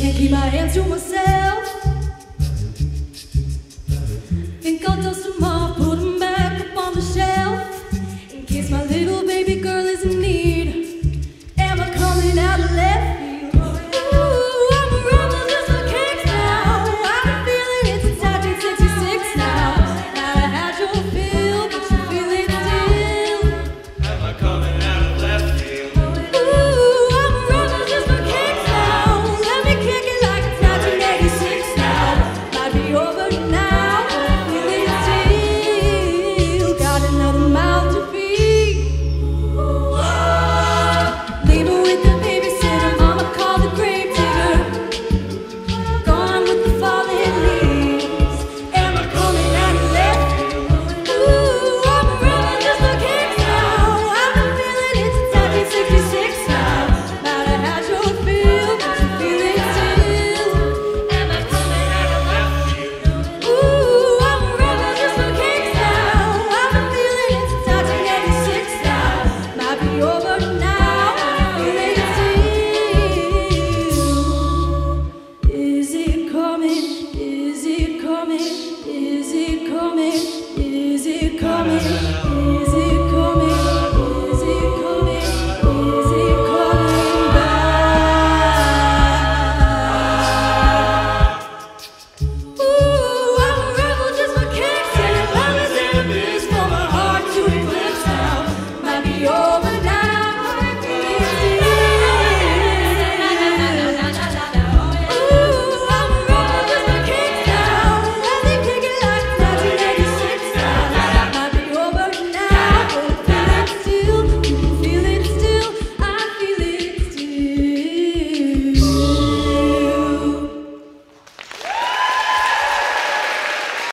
quer keep my hands to myself.